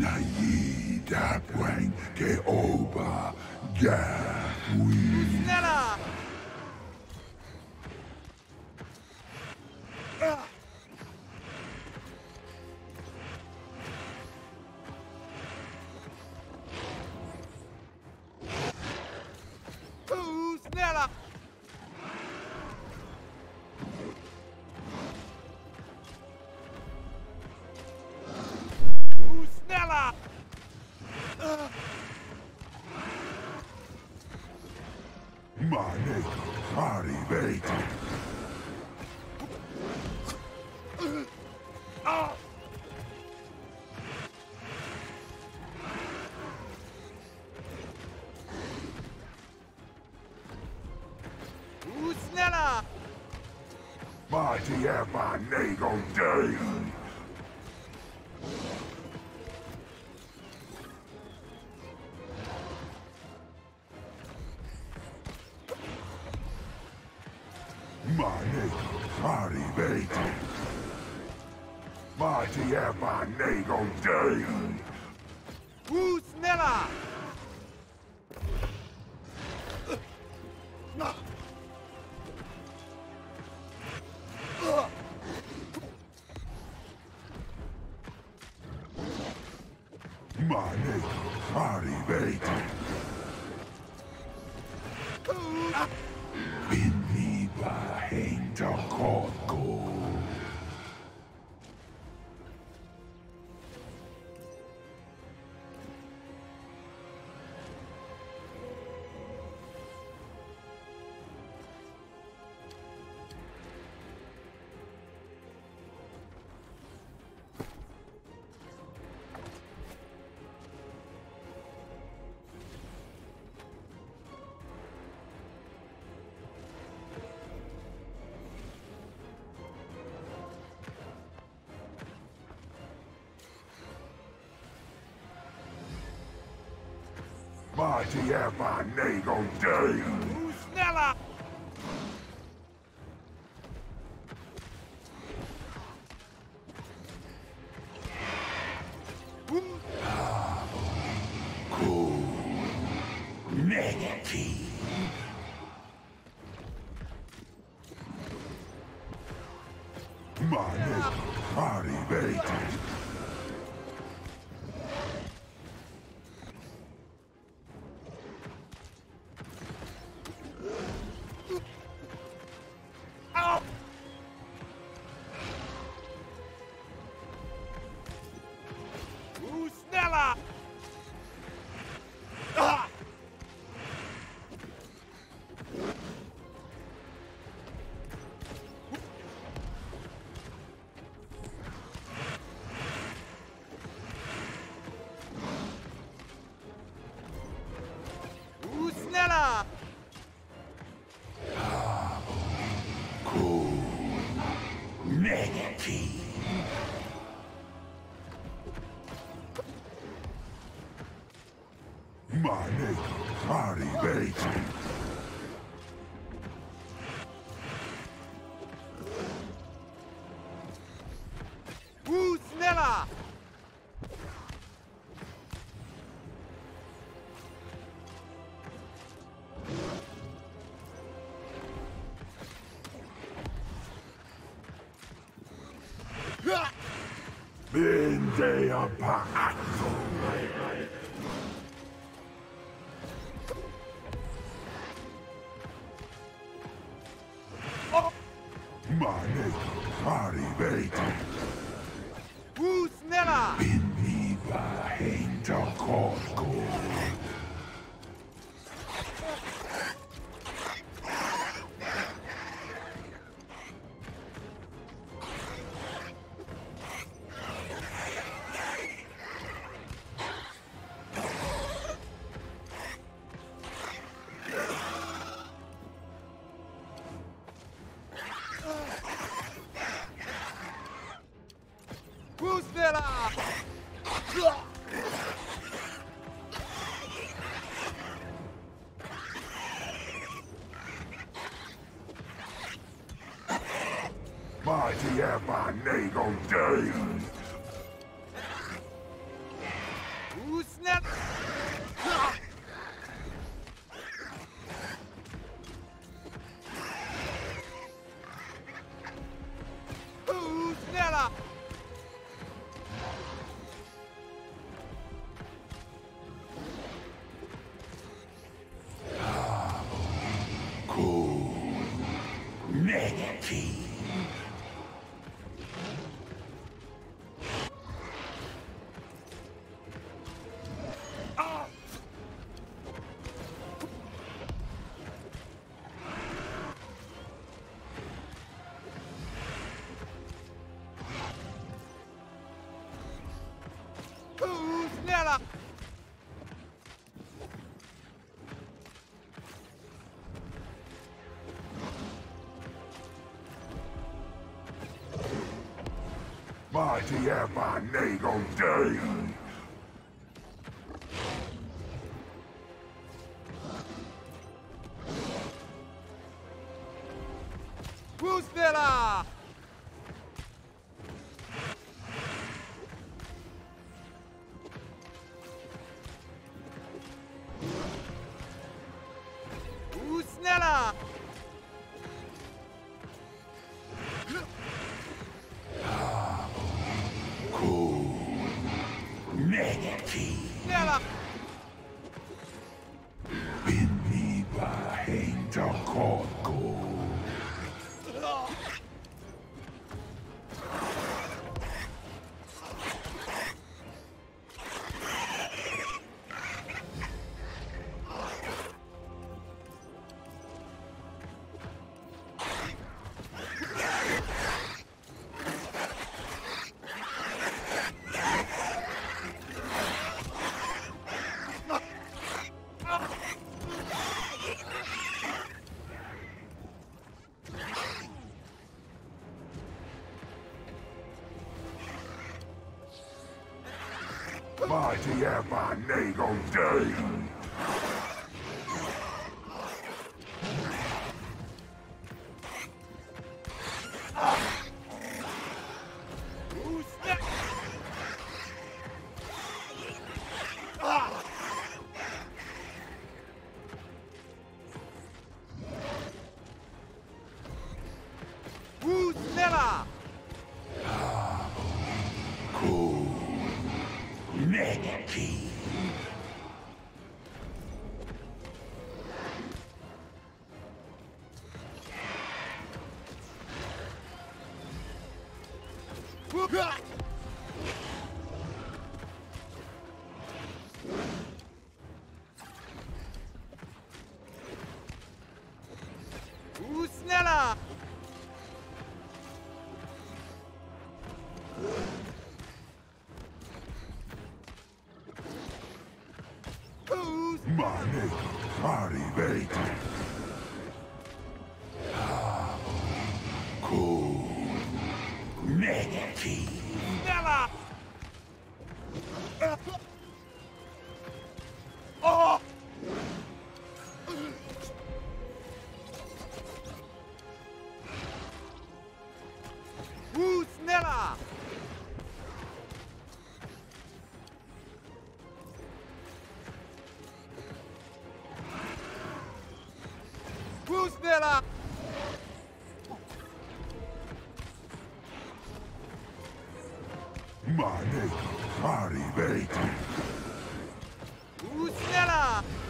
Inayi dapwang ke oba gafwi. Schneller! Uh, schneller! Mighty ever nego day. Mane hari bait. Mighty ever nego day. Uh, schneller! Mane hari bait. Mighty ever nego day. Uh, schneller! Neki. Mane Uh, schneller! Ah! Henta Mighty ever nego day. Snälla! Mighty have my name dear. Woosnella! Neki. Snella! Biniba Korko. Mighty Epa Nego Day. Woosnella! Who's Manek Arrivate. Ah, cool. Neki. だブースだろマネーアリベイティブースだろ